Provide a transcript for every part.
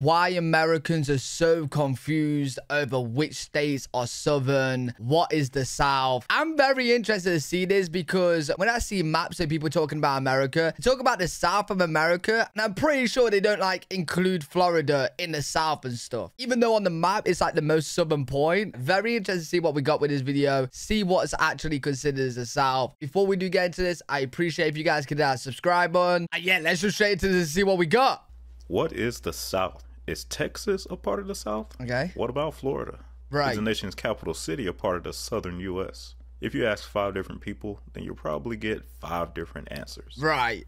why Americans are so confused over which states are southern, what is the south. I'm very interested to see this because when I see maps of people talking about America, talk about the south of America, and I'm pretty sure they don't like include Florida in the south and stuff. Even though on the map it's like the most southern point. Very interested to see what we got with this video, see what's actually considered as the south. Before we do get into this, I appreciate if you guys could hit that subscribe button. And yeah, let's just straight into this and see what we got. What is the South? Is Texas a part of the South? Okay. What about Florida? Right. Is the nation's capital city a part of the southern U.S.? If you ask five different people, then you'll probably get five different answers. Right.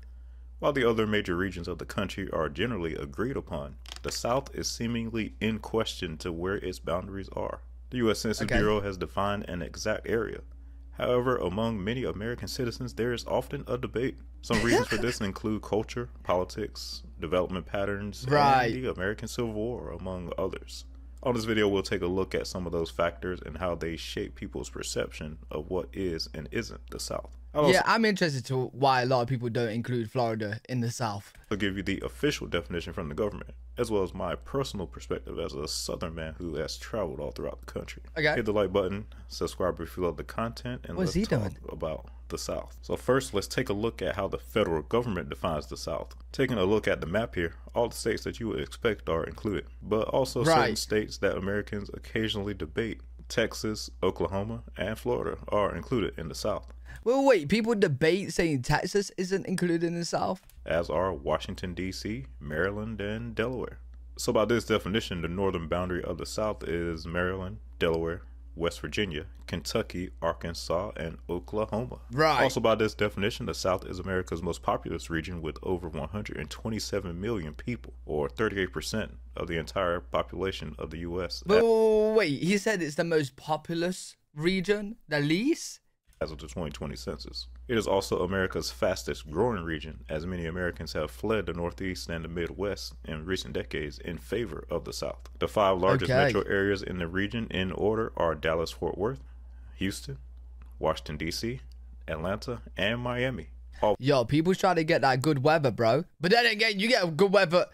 While the other major regions of the country are generally agreed upon, the South is seemingly in question to where its boundaries are. The U.S. Census Okay. Bureau has defined an exact area. However, among many American citizens, there is often a debate. Some reasons for this include culture, politics, development patterns, Right. and the American Civil War, among others. On this video, we'll take a look at some of those factors and how they shape people's perception of what is and isn't the South. Also Yeah, I'm interested to why a lot of people don't include Florida in the South. I'll give you the official definition from the government, as well as my personal perspective as a Southern man who has traveled all throughout the country. Okay. Hit the like button, subscribe if you love the content, and What's let's he talk doing? about the South. So first, let's take a look at how the federal government defines the South. Taking a look at the map here, all the states that you would expect are included, but also certain states that Americans occasionally debate. Texas, Oklahoma, and Florida are included in the South, Well, wait, people debate saying Texas isn't included in the South? As are Washington, D.C., Maryland, and Delaware. So, by this definition, the northern boundary of the South is Maryland, Delaware, West Virginia, Kentucky, Arkansas, and Oklahoma. Right. Also, by this definition, the South is America's most populous region with over 127 million people, or 38% of the entire population of the U.S. Well, wait, he said it's the most populous region, the least? as of the 2020 census. It is also America's fastest growing region, as many Americans have fled the Northeast and the Midwest in recent decades in favor of the South. The five largest Okay. metro areas in the region in order are Dallas Fort Worth, Houston, Washington, D.C., Atlanta, and Miami. All Yo, people try to get that good weather, bro. But then again, you get good weather,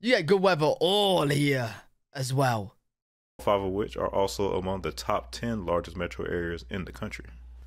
you get good weather all here as well. five of which are also among the top 10 largest metro areas in the country.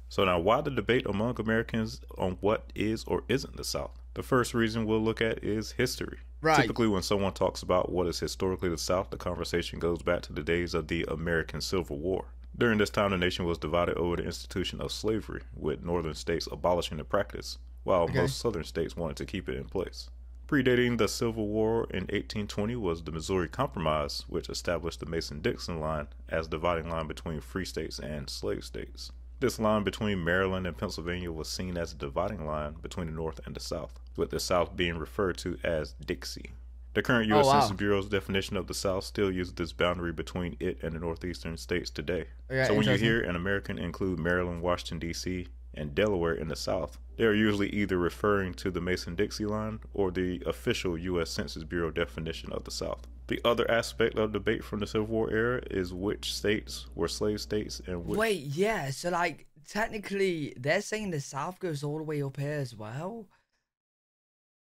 So, now why the debate among Americans on what is or isn't the South? The first reason we'll look at is history. Right. Typically, when someone talks about what is historically the South, the conversation goes back to the days of the American Civil War. During this time, the nation was divided over the institution of slavery, with northern states abolishing the practice, while Okay. most southern states wanted to keep it in place. Predating the Civil War in 1820 was the Missouri Compromise, which established the Mason Dixon line as dividing line between free states and slave states. This line between Maryland and Pennsylvania was seen as a dividing line between the North and the South, with the South being referred to as Dixie. The current U.S. Oh, wow. Census Bureau's definition of the South still uses this boundary between it and the northeastern states today. Okay, so when you hear an American include Maryland, Washington, D.C., and Delaware in the South, they are usually either referring to the Mason Dixie line or the official U.S. Census Bureau definition of the South. The other aspect of debate from the Civil War era is which states were slave states and which Wait, yeah, so like technically they're saying the South goes all the way up here as well?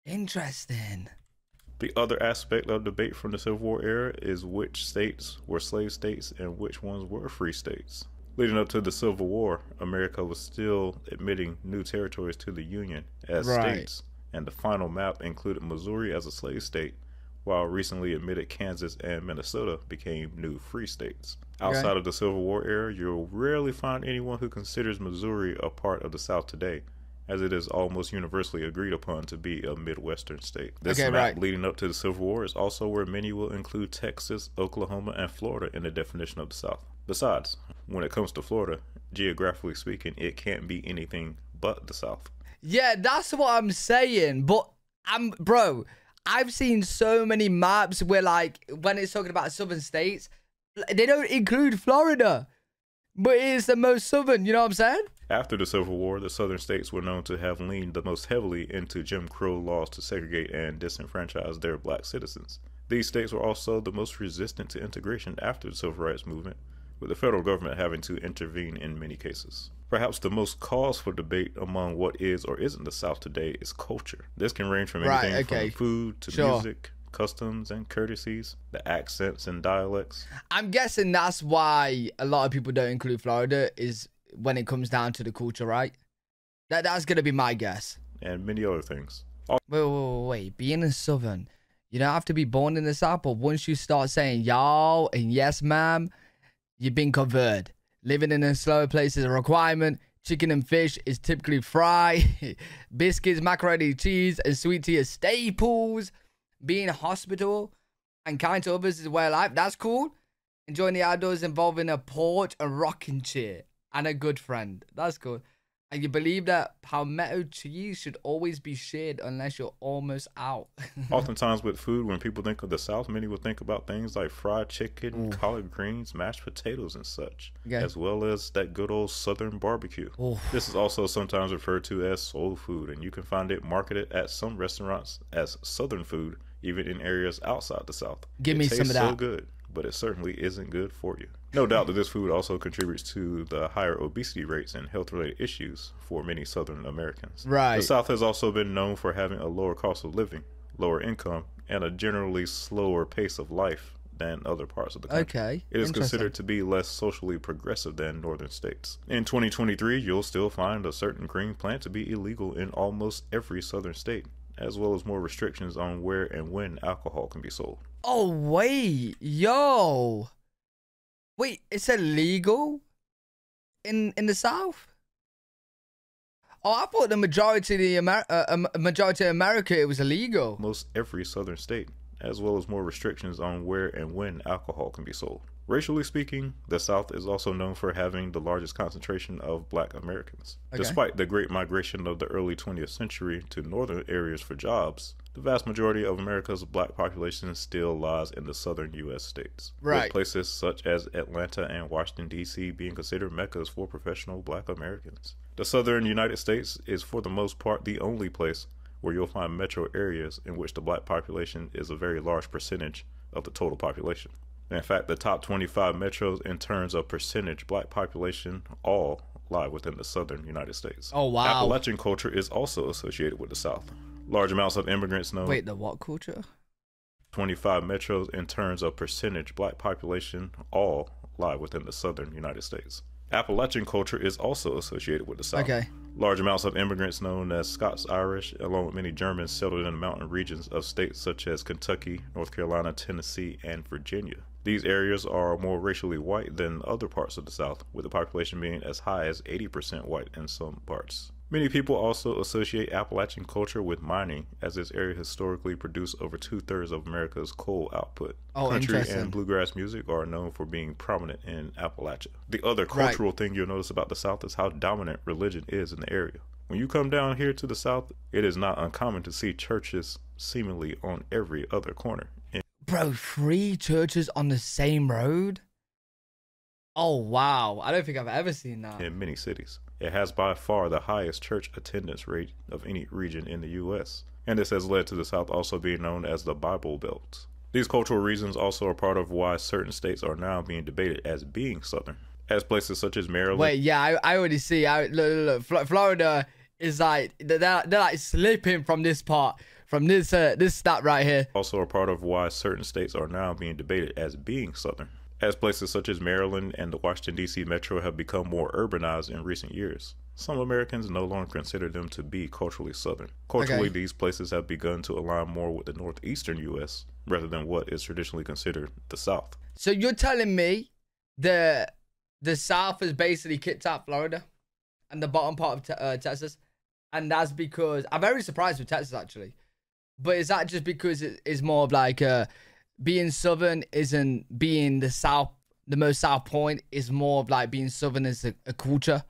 Interesting. The other aspect of debate from the Civil War era is which states were slave states and which ones were free states. Leading up to the Civil War, America was still admitting new territories to the Union as Right. states, and the final map included Missouri as a slave state, while recently admitted Kansas and Minnesota became new free states. Outside of the Civil War era, you'll rarely find anyone who considers Missouri a part of the South today, as it is almost universally agreed upon to be a Midwestern state. This Okay, map right. leading up to the Civil War is also where many will include Texas, Oklahoma, and Florida in the definition of the South. Besides, when it comes to Florida, geographically speaking, it can't be anything but the South. Yeah, that's what I'm saying. But I'm bro, I've seen so many maps where like when it's talking about southern states, they don't include Florida. But it is the most southern, you know what I'm saying? After the Civil War, the southern states were known to have leaned the most heavily into Jim Crow laws to segregate and disenfranchise their black citizens. These states were also the most resistant to integration after the Civil Rights Movement, with the federal government having to intervene in many cases. Perhaps the most cause for debate among what is or isn't the South today is culture. This can range from Right, anything okay. from food to Sure. music customs and courtesies, the accents and dialects. I'm guessing that's why a lot of people don't include Florida is when it comes down to the culture, right? That that's gonna be my guess. And many other things. Wait, wait, wait, wait. Being a Southern, you don't have to be born in the South, but once you start saying y'all and yes, ma'am, you've been covered. Living in a slower place is a requirement. Chicken and fish is typically fried. Biscuits, macaroni, cheese, and sweet tea are staples. Being hospitable and kind to others is way of life. That's cool. Enjoying the outdoors involving a porch, a rocking chair, and a good friend. That's cool. And you believe that palmetto cheese should always be shared unless you're almost out. Oftentimes, with food, when people think of the South, many will think about things like fried chicken, mm. collard greens, mashed potatoes, and such, Okay. as well as that good old Southern barbecue. Oof. This is also sometimes referred to as soul food, and you can find it marketed at some restaurants as Southern food, even in areas outside the South. Give it me some tastes of So that. good, but it certainly isn't good for you. No doubt that this food also contributes to the higher obesity rates and health-related issues for many Southern Americans. Right. The South has also been known for having a lower cost of living, lower income, and a generally slower pace of life than other parts of the country. Okay, It is considered to be less socially progressive than northern states. In 2023, you'll still find a certain green plant to be illegal in almost every southern state, as well as more restrictions on where and when alcohol can be sold. Oh wait, yo, wait, it's illegal in in the South. Oh, I thought the majority of the Amer- uh, um, majority of America it was illegal. Most every southern state, as well as more restrictions on where and when alcohol can be sold. Racially speaking, the South is also known for having the largest concentration of black Americans. Okay. Despite the great migration of the early 20th century to northern areas for jobs, the vast majority of America's black population still lies in the southern U.S. states. Right. With places such as Atlanta and Washington, D.C. being considered meccas for professional black Americans. The southern United States is, for the most part, the only place where you'll find metro areas in which the black population is a very large percentage of the total population. In fact, the top 25 metros in terms of percentage black population all lie within the southern United States. Oh, wow. Appalachian culture is also associated with the South. Large amounts of immigrants know Wait, the what culture? 25 metros in terms of percentage black population all lie within the southern United States. Appalachian culture is also associated with the South. Okay. Large amounts of immigrants known as Scots Irish, along with many Germans, settled in the mountain regions of states such as Kentucky, North Carolina, Tennessee, and Virginia. These areas are more racially white than other parts of the South, with the population being as high as 80% white in some parts. Many people also associate Appalachian culture with mining, as this area historically produced over two thirds of America's coal output. Oh, Country and bluegrass music are known for being prominent in Appalachia. The other cultural thing you'll notice about the South is how dominant religion is in the area. When you come down here to the South, it is not uncommon to see churches seemingly on every other corner. Bro, three churches on the same road? Oh wow. I don't think I've ever seen that. in many cities. It has by far the highest church attendance rate of any region in the U.S., and this has led to the South also being known as the Bible Belt. These cultural reasons also are part of why certain states are now being debated as being Southern, as places such as Maryland, Wait, yeah, I, I already see. I look, look, look. Florida is like they're, they're like slipping from this part, from this uh, this stat right here. also a part of why certain states are now being debated as being Southern, as places such as Maryland and the Washington, D.C. metro have become more urbanized in recent years. Some Americans no longer consider them to be culturally Southern. Culturally, Okay. these places have begun to align more with the northeastern U.S. rather than what is traditionally considered the South. So you're telling me the the South has basically kicked out Florida and the bottom part of uh, Texas, and that's because I'm very surprised with Texas actually. But is that just because it is more of like uh, being Southern isn't being the South, the most South point is more of like being Southern as a, a culture.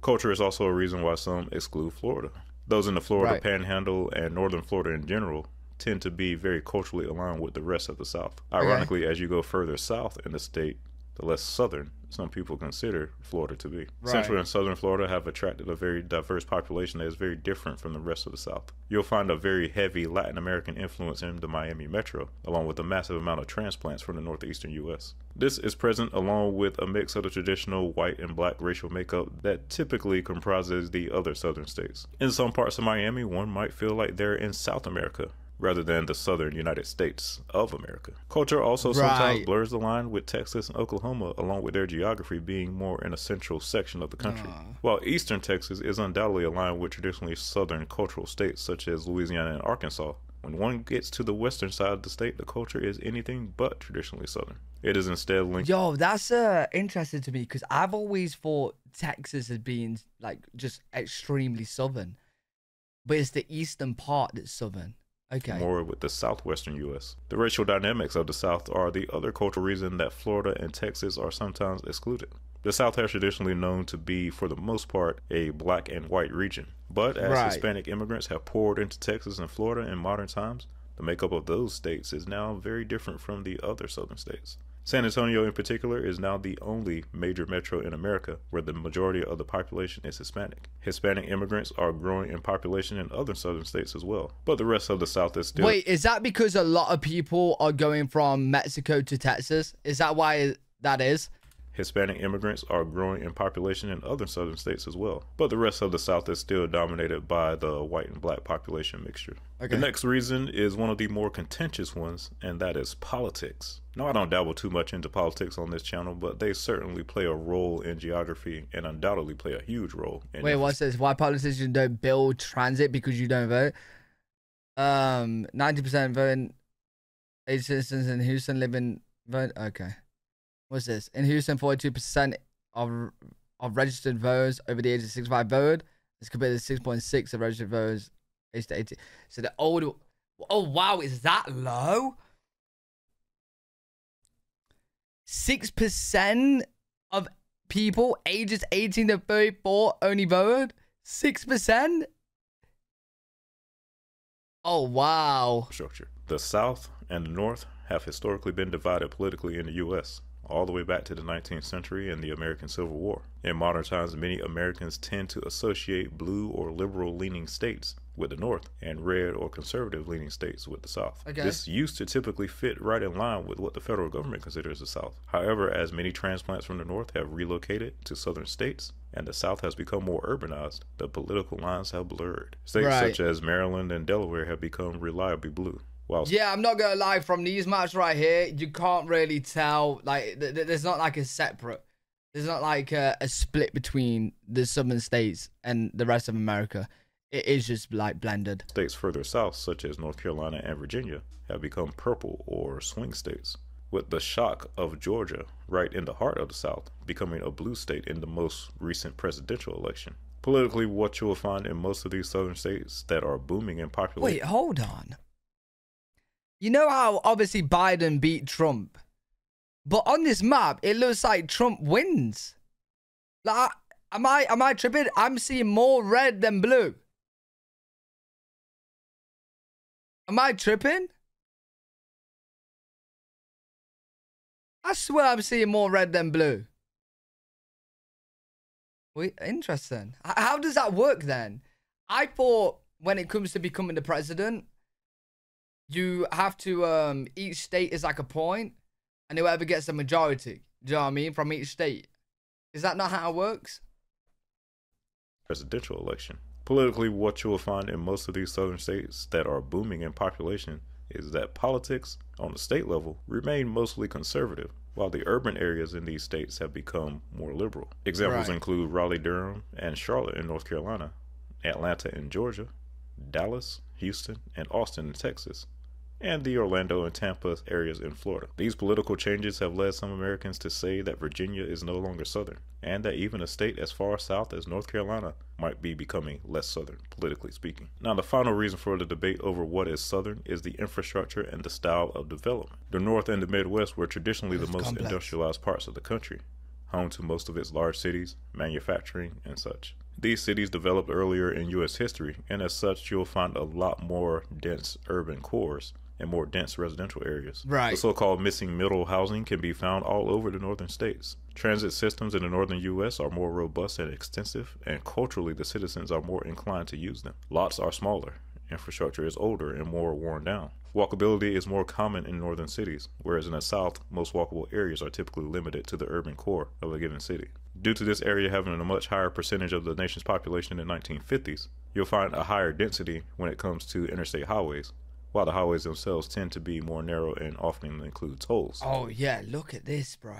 Culture is also a reason why some exclude Florida. Those in the Florida Right. panhandle and northern Florida in general tend to be very culturally aligned with the rest of the South. Ironically, as you go further south in the state, the less southern some people consider Florida to be. Right. Central and southern Florida have attracted a very diverse population that is very different from the rest of the South. You'll find a very heavy Latin American influence in the Miami metro, along with a massive amount of transplants from the northeastern U.S. This is present along with a mix of the traditional white and black racial makeup that typically comprises the other southern states. In some parts of Miami, one might feel like they're in South America, rather than the southern United States of America. Culture also sometimes blurs the line with Texas and Oklahoma, along with their geography being more in a central section of the country. While eastern Texas is undoubtedly aligned with traditionally southern cultural states such as Louisiana and Arkansas, when one gets to the western side of the state, the culture is anything but traditionally southern. It is instead linked Yo, that's uh interesting to me because I've always thought Texas as being like just extremely southern, but it's the eastern part that's southern. Okay. more with the southwestern U.S. The racial dynamics of the South are the other cultural reason that Florida and Texas are sometimes excluded. The South has traditionally known to be, for the most part, a black and white region. But as Right. Hispanic immigrants have poured into Texas and Florida in modern times, the makeup of those states is now very different from the other southern states. San Antonio, in particular, is now the only major metro in America where the majority of the population is Hispanic. Hispanic immigrants are growing in population in other southern states as well, but the rest of the South is still Wait, is that because a lot of people are going from Mexico to Texas? Is that why that is? Hispanic immigrants are growing in population in other southern states as well, but the rest of the South is still dominated by the white and black population mixture. Okay. The next reason is one of the more contentious ones, and that is politics. Now, I don't dabble too much into politics on this channel, but they certainly play a role in geography and undoubtedly play a huge role in Wait, what's this? Why politicians don't build transit because you don't vote? Um, ninety percent voting. Age citizens in Houston live in vote. Okay, what's this? In Houston, forty-two percent of of registered voters over the age of sixty-five voted. As compared to six point six of registered voters aged to eighteen. So the older. Oh wow, is that low? Six percent of people ages 18 to 34 only voted? 6%? Oh, wow. infrastructure. The South and the North have historically been divided politically in the U.S., all the way back to the 19th century and the American Civil War. In modern times, many Americans tend to associate blue or liberal leaning states with the North and red or conservative leaning states with the South. Okay. This used to typically fit right in line with what the federal government considers the South. However, as many transplants from the North have relocated to southern states, and the South has become more urbanized, the political lines have blurred. States Right. such as Maryland and Delaware have become reliably blue, while Yeah, I'm not gonna lie. From these maps right here, you can't really tell. Like, th- th- there's not like a separate. There's not like a, a split between the southern states and the rest of America. It is just like blended. states further south, such as North Carolina and Virginia, have become purple or swing states, with the shock of Georgia, right in the heart of the South, becoming a blue state in the most recent presidential election. Politically, what you will find in most of these southern states that are booming in population. Wait, hold on. You know how obviously Biden beat Trump, but on this map it looks like Trump wins. Like, am I am I tripping? I'm seeing more red than blue. Am I tripping? I swear I'm seeing more red than blue. Wait, interesting. How does that work then? I thought when it comes to becoming the president, you have to um each state is like a point, and whoever gets the majority. Do you know what I mean? From each state. Is that not how it works? presidential election. Politically, what you will find in most of these southern states that are booming in population is that politics on the state level remain mostly conservative, while the urban areas in these states have become more liberal. Examples Right. include Raleigh, Durham, and Charlotte in North Carolina, Atlanta in Georgia, Dallas, Houston, and Austin in Texas, and the Orlando and Tampa areas in Florida. These political changes have led some Americans to say that Virginia is no longer Southern, and that even a state as far south as North Carolina might be becoming less Southern, politically speaking. Now, the final reason for the debate over what is Southern is the infrastructure and the style of development. The North and the Midwest were traditionally the most complex. industrialized parts of the country, home to most of its large cities, manufacturing, and such. These cities developed earlier in U.S. history, and as such, you'll find a lot more dense urban cores and more dense residential areas. Right. The so-called missing middle housing can be found all over the northern states. Transit systems in the northern U.S. are more robust and extensive, and culturally, the citizens are more inclined to use them. Lots are smaller. Infrastructure is older and more worn down. Walkability is more common in northern cities, whereas in the south, most walkable areas are typically limited to the urban core of a given city. Due to this area having a much higher percentage of the nation's population in the 1950s, you'll find a higher density when it comes to interstate highways, while the highways themselves tend to be more narrow and often include tolls. Oh yeah, look at this, bro.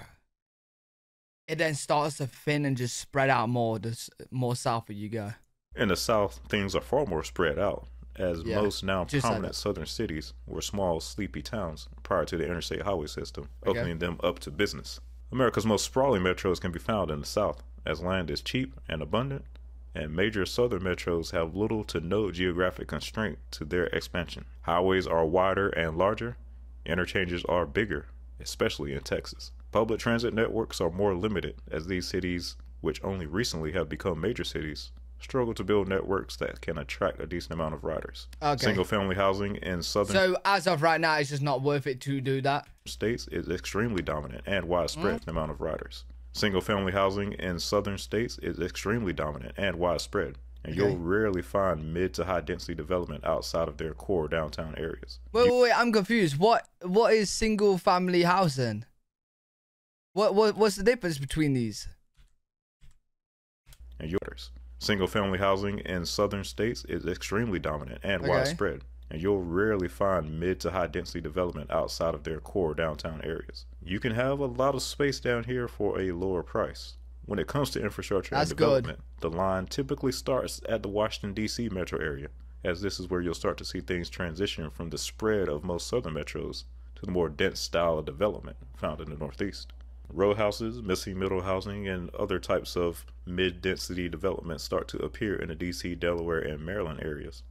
It then starts to thin and just spread out more the more south you go. In the South, things are far more spread out, as Yeah, most now just like prominent southern cities were small, sleepy towns prior to the interstate highway system, Okay. opening them up to business. America's most sprawling metros can be found in the South, as land is cheap and abundant, and major southern metros have little to no geographic constraint to their expansion. Highways are wider and larger, interchanges are bigger, especially in Texas. Public transit networks are more limited, as these cities, which only recently have become major cities, struggle to build networks that can attract a decent amount of riders. Okay. Single family housing in southern So as of right now, it's just not worth it to do that. states is extremely dominant and widespread in the amount of riders. Single family housing in southern states is extremely dominant and widespread, and Okay. you'll rarely find mid to high density development outside of their core downtown areas. Wait, wait, wait, I'm confused. What what is single family housing? What what what's the difference between these? and yours. Single family housing in southern states is extremely dominant and Okay. widespread, and you'll rarely find mid to high density development outside of their core downtown areas. You can have a lot of space down here for a lower price. When it comes to infrastructure That's and good. development, the line typically starts at the Washington, D.C. metro area, as this is where you'll start to see things transition from the spread of most southern metros to the more dense style of development found in the Northeast. Row houses, missing middle housing, and other types of mid density development start to appear in the DC, Delaware, and Maryland areas.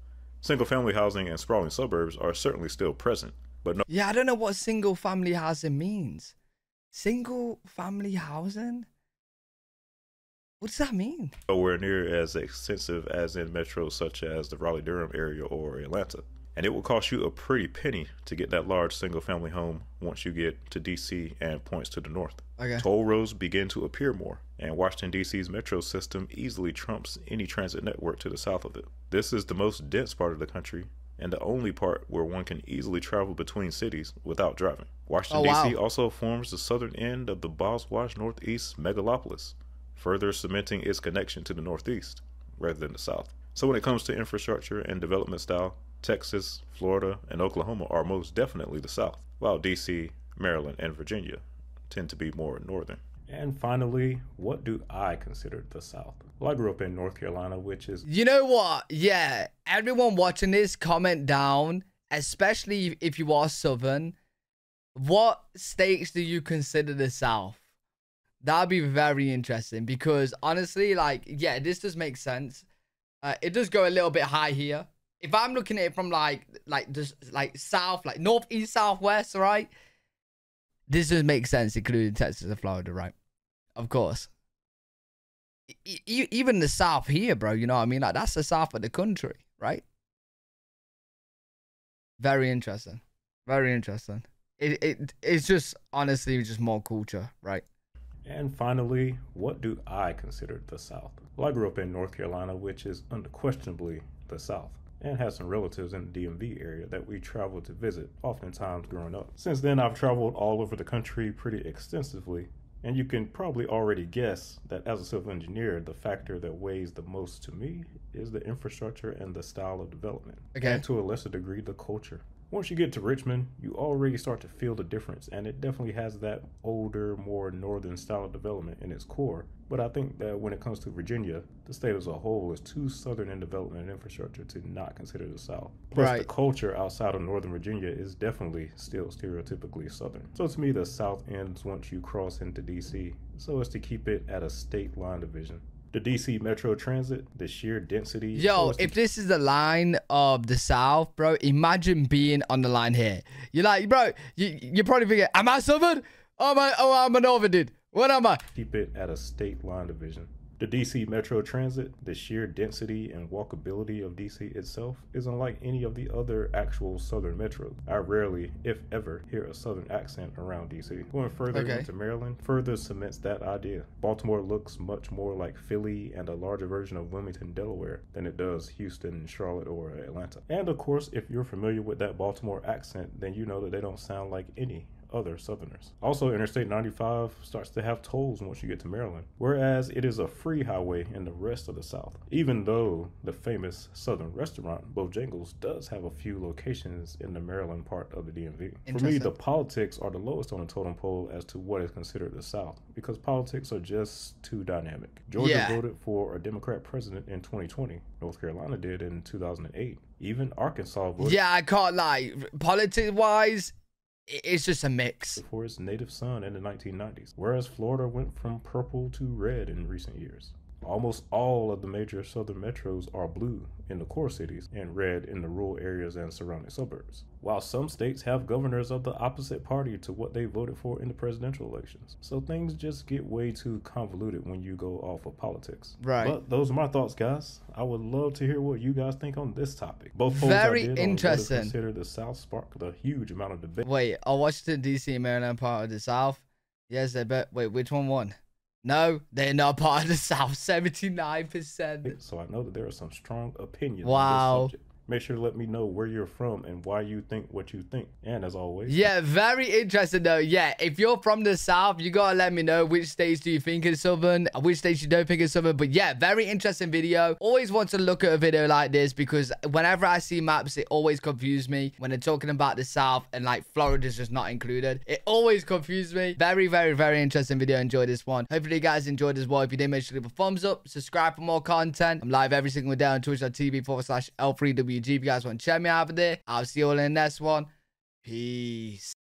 Single family housing and sprawling suburbs are certainly still present, but no Yeah, I don't know what single family housing means. Single family housing? What does that mean? nowhere near as extensive as in metros such as the Raleigh Durham area or Atlanta. And it will cost you a pretty penny to get that large single family home once you get to DC and points to the north. Okay. Toll roads begin to appear more, and Washington, D.C.'s metro system easily trumps any transit network to the south of it. This is the most dense part of the country, and the only part where one can easily travel between cities without driving. Washington, Oh, wow. D.C. also forms the southern end of the Boswash Northeast megalopolis, further cementing its connection to the Northeast rather than the South. So, when it comes to infrastructure and development style, Texas, Florida, and Oklahoma are most definitely the South, while D.C., Maryland, and Virginia tend to be more northern. And finally, what do I consider the South? Well, I grew up in North Carolina, which is You know what? Yeah, everyone watching this, comment down, especially if you are Southern. What states do you consider the South? That'd be very interesting because honestly, like, yeah, this does make sense. Uh, it does go a little bit high here. If I'm looking at it from like, like just like south, like north, east, south, west, right? This doesn't make sense, including Texas and Florida, right? Of course. E- even the south here, bro. You know what I mean? Like that's the south of the country, right? Very interesting. Very interesting. It it it's just honestly just more culture, right? And finally, what do I consider the South? Well, I grew up in North Carolina, which is unquestionably the South, and had some relatives in the DMV area that we traveled to visit, oftentimes growing up. Since then, I've traveled all over the country pretty extensively, and you can probably already guess that as a civil engineer, the factor that weighs the most to me is the infrastructure and the style of development, Okay. and to a lesser degree, the culture. Once you get to Richmond, you already start to feel the difference, and it definitely has that older, more northern style of development in its core. But I think that when it comes to Virginia, the state as a whole is too southern in development and infrastructure to not consider the South. Plus, the culture outside of northern Virginia is definitely still stereotypically southern. So to me, the South ends once you cross into DC, so as to keep it at a state line division. The DC Metro Transit, the sheer density. Yo, if this is the line of the South, bro, imagine being on the line here. You're like, bro, you you probably figure, am I Southern? Oh, my, Oh, I'm a Northern dude. What am I? keep it at a state line division. The DC Metro Transit, the sheer density and walkability of DC itself, is unlike any of the other actual southern metros. I rarely, if ever, hear a southern accent around DC. Going further Okay. into Maryland further cements that idea. Baltimore looks much more like Philly and a larger version of Wilmington, Delaware, than it does Houston, Charlotte, or Atlanta. And of course, if you're familiar with that Baltimore accent, then you know that they don't sound like any other Southerners. Also, Interstate 95 starts to have tolls once you get to Maryland, whereas it is a free highway in the rest of the South. Even though the famous Southern restaurant Bojangles does have a few locations in the Maryland part of the DMV. For me, the politics are the lowest on the totem pole as to what is considered the South because politics are just too dynamic. Georgia Yeah. voted for a Democrat president in 2020. North Carolina did in 2008. Even Arkansas voted Yeah, I can't lie. Politics wise, it's just a mix. for its native son in the 1990s, whereas Florida went from purple to red in recent years. Almost all of the major southern metros are blue in the core cities and red in the rural areas and surrounding suburbs, while some states have governors of the opposite party to what they voted for in the presidential elections. So things just get way too convoluted when you go off of politics. Right. But those are my thoughts, guys. I would love to hear what you guys think on this topic. Both Very I did on what is interesting. Consider the South sparked a huge amount of debate. Wait, are Washington D.C. Maryland part of the South? Yes, they bet. Wait, which one won? No, they're not part of the South. Seventy-nine percent. so I know that there are some strong opinions Wow. Make sure to let me know where you're from and why you think what you think. And as always, Yeah, very interesting though. Yeah, if you're from the South, you gotta let me know which states do you think is Southern, which states you don't think is Southern. But yeah, very interesting video. Always want to look at a video like this because whenever I see maps, it always confuses me when they're talking about the South and like Florida's just not included. It always confuses me. Very, very, very interesting video. Enjoy this one. Hopefully you guys enjoyed as well. If you did, make sure to leave a thumbs up, subscribe for more content. I'm live every single day on twitch.tv forward slash L3WG. If you guys want to check me out over there, I'll see you all in the next one. Peace.